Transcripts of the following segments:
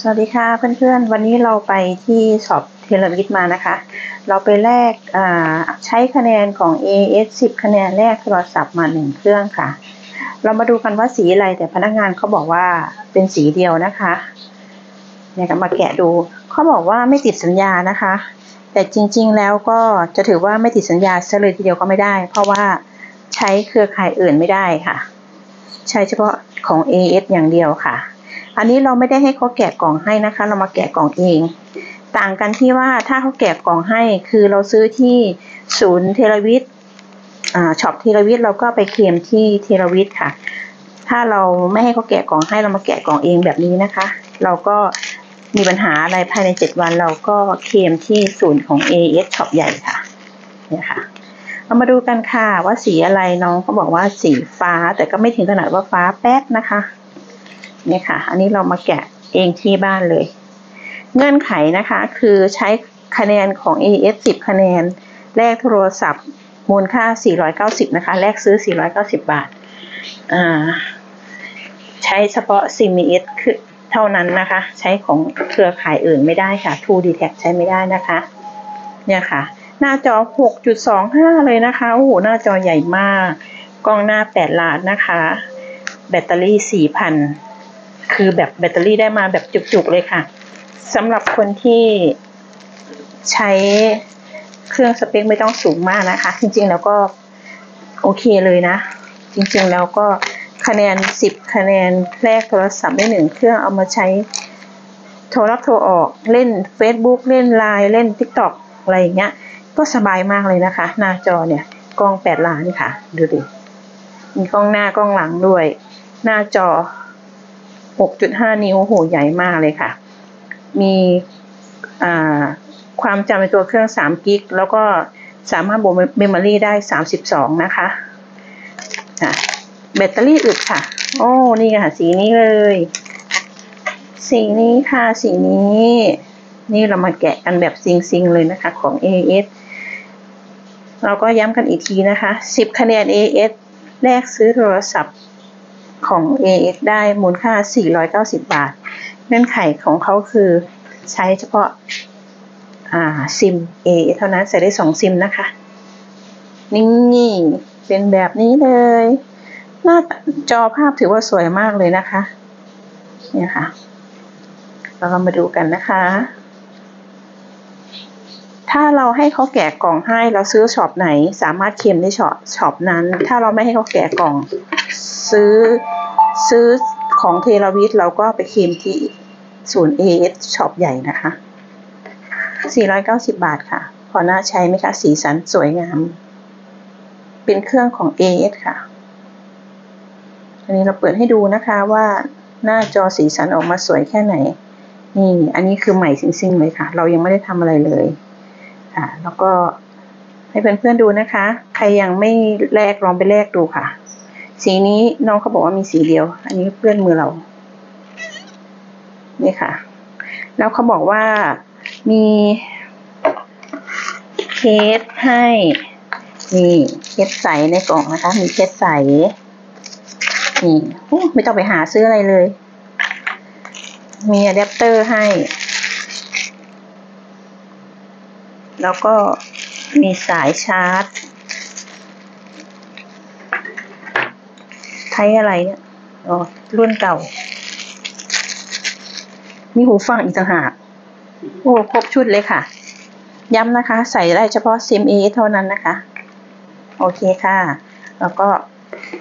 สวัสดีค่ะเพื่อนๆ วันนี้เราไปที่สอบเทเลวิทมานะคะ เราไปแลกใช้คะแนนของ AS 10 คะแนนแรกโทรศัพท์มาหนึ่งเครื่องค่ะ เรามาดูกันว่าสีอะไรแต่พนักงานเขาบอกว่าเป็นสีเดียวนะคะเนี่ยมาแกะดูเขาบอกว่าไม่ติดสัญญานะคะ แต่จริงๆแล้วก็จะถือว่าไม่ติดสัญญาซะเลยทีเดียวก็ไม่ได้ เพราะว่าใช้เครือข่ายอื่นไม่ได้ค่ะ ใช้เฉพาะของ AS อย่างเดียวค่ะ อันนี้เราไม่ได้ให้เขาแกะกล่องให้นะคะ เรามาแกะกล่องเอง ต่างกันที่ว่าถ้าเขาแกะกล่องให้ คือเราซื้อที่ศูนย์ Telewiz ช็อป Telewiz เราก็ไปเคลมที่ Telewiz ค่ะ ถ้าเราไม่ให้เขาแกะกล่องให้เรามาแกะกล่องเองแบบนี้นะคะ เราก็มีปัญหาอะไรภายในเจ็ดวันเราก็เคลมที่ศูนย์ของ AS ช็อปใหญ่ค่ะเนี่ยค่ะเรามาดูกันค่ะว่าสีอะไรน้องเขาบอกว่าสีฟ้าแต่ก็ไม่ถึงขนาดว่าฟ้าแป๊ดนะคะ เนี่ยค่ะ อันนี้เรามาแกะเองที่บ้านเลย เงื่อนไขนะคะคือใช้คะแนนของ AS 10 คะแนน แลกโทรศัพท์ มูลค่า 490 นะคะ แลกซื้อ 490 บาทาใช้เฉพาะ CMS คือเท่านั้นนะคะ ใช้ของเครือข่ายอื่นไม่ได้ค่ะ True d t a c ใช้ไม่ได้นะคะ เนี่ยค่ะ หน้าจอ 6.25 เลยนะคะ โอ้โห หน้าจอใหญ่มาก กล้องหน้า 8 ล้านนะคะ แบตเตอรี่ 4,000 คือแบบแบตเตอรี่ได้มาแบบจุกๆเลยค่ะสำหรับคนที่ใช้เครื่องสเปคไม่ต้องสูงมากนะคะ จริงๆแล้วก็โอเคเลยนะ จริงๆแล้วก็คะแนนสิบคะแนนแรกโทรศัพท์ได้หนึ่งเครื่องเอามาใช้โทรรับโทรออกเล่น Facebook เล่นไลน์เล่น TikTok อะไรอย่างเงี้ย ก็สบายมากเลยนะคะ หน้าจอเนี่ยกล้องแปดล้านค่ะ ดูดิมีกล้องหน้ากล้องหลังด้วย หน้าจอ 6.5 นิ้วโหใหญ่มากเลยค่ะ มีความจำในตัวเครื่อง 3 gig แล้วก็สามารถบวก memory ได้ 32 นะคะแบตเตอรี่อึดค่ะ โอ้ นี่ค่ะ สีนี้เลย สีนี้ค่ะ สีนี้ นี่เรามาแกะกันแบบซิงๆเลยนะคะของ AS เราก็ย้ำกันอีกทีนะคะ 10 คะแนน AS แลกซื้อโทรศัพท์ ของ AX ได้มูลค่า 490 บาท เงื่อนไขของเขาคือใช้เฉพาะาซิม A เท่านั้นใส่ได้สองซิมนะคะ นี่เป็นแบบนี้เลย หน้าจอภาพถือว่าสวยมากเลยนะคะ เนี่ยค่ะ เราลองมาดูกันนะคะ ถ้าเราให้เขาแกะกล่องให้เราซื้อช็อปไหน สามารถเคลมได้ช็อปช็อปนั้น ถ้าเราไม่ให้เขาแกะกล่อง ซื้อซื้อของ Telewiz เราก็ไปเคลมที่ศูนย์ AIS ช็อปใหญ่นะคะ 490 บาทค่ะ พอน่าใช้ไหมคะ สีสันสวยงาม เป็นเครื่องของ AS ค่ะ อันนี้เราเปิดให้ดูนะคะว่าหน้าจอสีสันออกมาสวยแค่ไหน นี่ อันนี้คือใหม่ซิงๆเลยค่ะ เรายังไม่ได้ทำอะไรเลย่ะแล้วก็ให้เพื่อนๆดูนะคะ ใครยังไม่แลกลองไปแลกดูค่ะ สีนี้น้องเขาบอกว่ามีสีเดียว อันนี้เพื่อนมือเรา นี่ค่ะ แล้วเขาบอกว่ามีเคสให้นี่เคสใสในกล่องนะคะ มีเคสใสนี่ไม่ต้องไปหาซื้ออะไรเลย มีอะแดปเตอร์ให้ แล้วก็มีสายชาร์จใช้อะไรเนี่ยอ๋อรุ่นเก่า มีหูฟังอีกต่างหาก โอ้ครบชุดเลยค่ะ ย้ำนะคะ ใส่ได้เฉพาะซิมเอเท่านั้นนะคะ โอเคค่ะ แล้วก็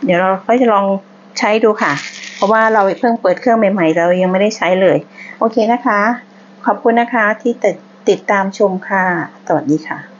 เดี๋ยวเราก็จะลองใช้ดูค่ะ เพราะว่าเราเพิ่งเปิดเครื่องใหม่ๆ เรายังไม่ได้ใช้เลย โอเคนะคะ ขอบคุณนะคะที่ติด ติดตามชมค่ะ สวัสดีค่ะ